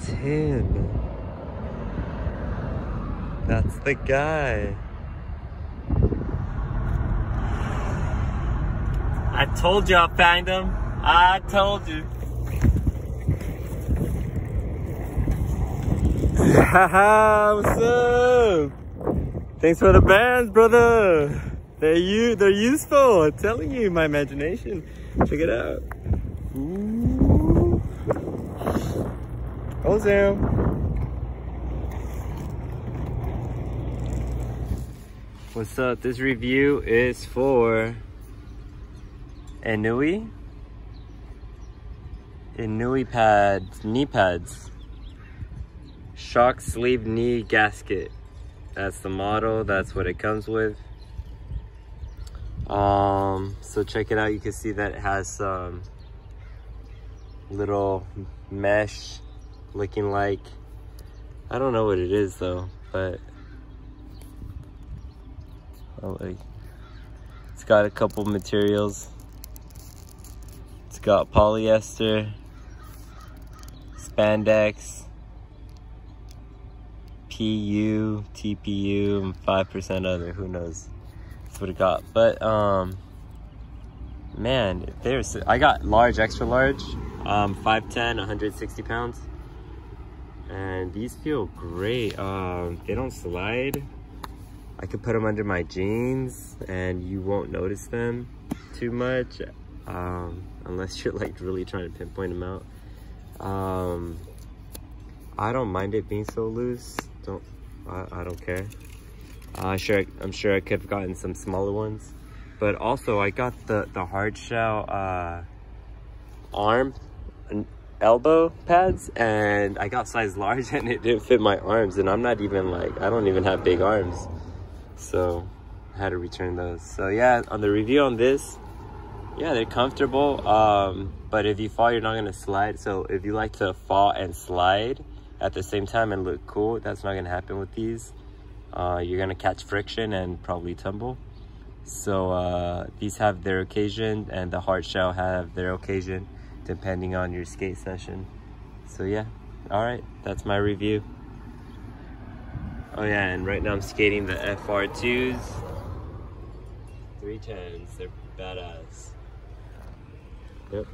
That's him. That's the guy. I told you I'll find him. I told you. What's up? Thanks for the bands, brother. They're you. They're useful. I'm telling you, my imagination. Check it out. Ooh. Oh, Sam. What's up? This review is for Ennui. Ennui pads, knee pads. Shock sleeve knee gasket. That's the model, that's what it comes with. Um, so check it out, you can see that it has some little mesh looking like, I don't know what it is though, but like, it's got a couple materials. It's got polyester, spandex, PU, TPU, and 5% other, who knows. That's what it got. But, um, man, there's, I got large, extra large, um, 5'10", 160 pounds. And these feel great. Um, they don't slide. I could put them under my jeans and you won't notice them too much. Um, unless you're like really trying to pinpoint them out. Um, I don't mind it being so loose. Don't I, I don't care. Uh, sure, I'm sure I could have gotten some smaller ones, but also I got the the hard shell uh, arm elbow pads, and I got size large, and it didn't fit my arms, and I'm not even like I don't even have big arms, so I had to return those. So yeah, on the review on this, yeah, they're comfortable. Um, but if you fall, you're not gonna slide. So if you like to fall and slide at the same time and look cool, that's not gonna happen with these. Uh, you're gonna catch friction and probably tumble. So uh, these have their occasion and the hard shell have their occasion depending on your skate session. So yeah, all right, that's my review. Oh yeah, and right now I'm skating the FR2s. 310s, they're badass. Yep.